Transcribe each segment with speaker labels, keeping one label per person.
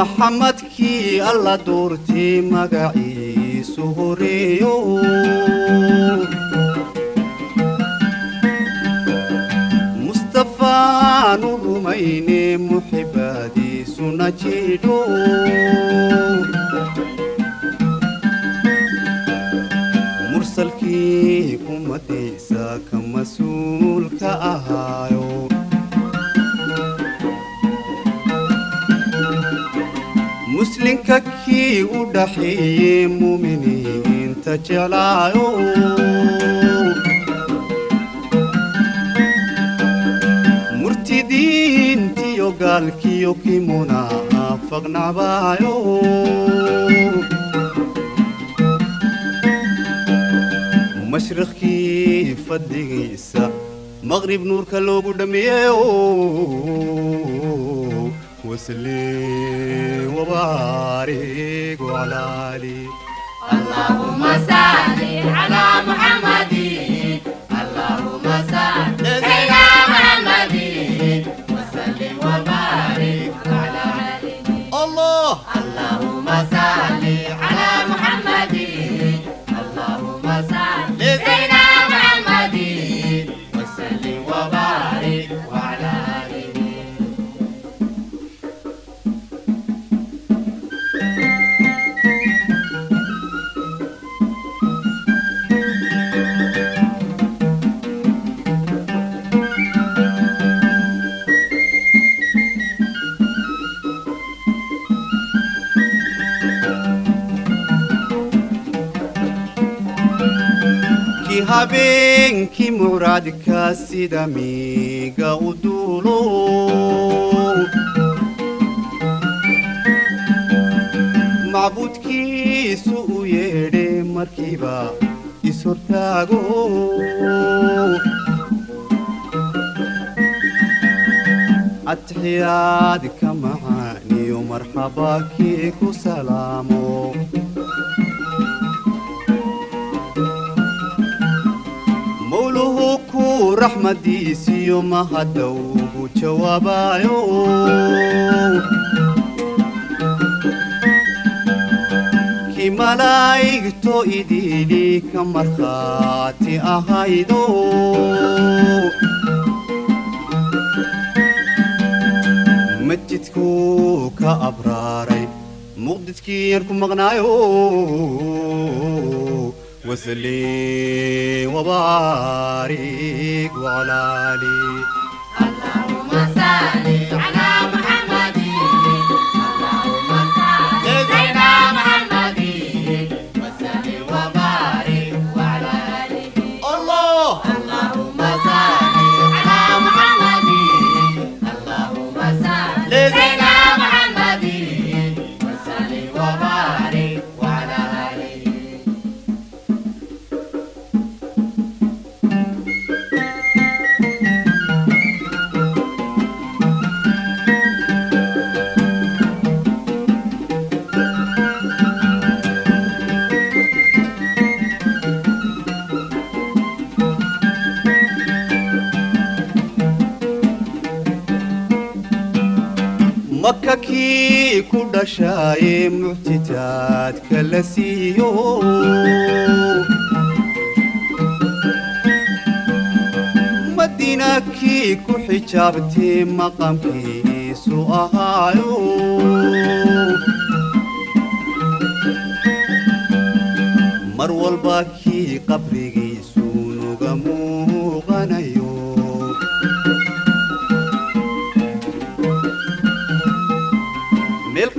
Speaker 1: maxamedkii alla doortay magaciisu horeeyo mustafaanu rumayne muxibaadiisuna jidho mursalkii ummadaysa ka mas'uulka ahaayo idinka kii u dhaxeeyey muuminiinta jelaayo murtidiintiyo gaalkiyo kii munaafaqnabaayo mashriqkii fadhigiisa maqrib nuurka loogu dhammeeyeyo wasli وبارك وعلى آله
Speaker 2: اللهم صل
Speaker 1: habeenkii muraadka sida miiga u duulo macbuudkiisu u yeedhe markiiba ishortaago adxiyaad ka macaaniyo marxaba kii ku salaamo ku raxmadiisiyo mahadda ugu jawaabayo. Kii malaa'igto ka markhaati ahaydo. Masjidkuu ka abraaray muqdidkii yar ku maqnaayo وسلم وبارك وعلى آله
Speaker 2: اللهم صل
Speaker 1: maka kii ku dhashaaye muctitaadka la siiyo madiina kii ku xijaabtay maqamkiisu ahaayo mar walba kii qabrigiisu nuga muuqanayo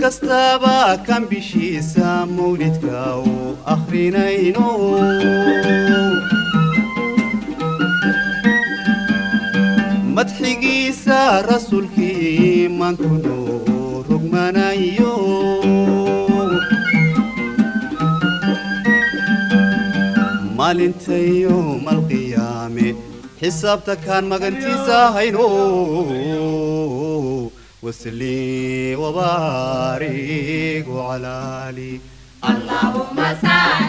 Speaker 1: kastaba kan bishiisa mawlidka u akhrinayno madxigiisa rasuulkii mankunu rugmanayo maalintayo malqiyaame xisaabta kaan magantiisa hayno وسلي وبارك وعلالي
Speaker 2: اللهم صل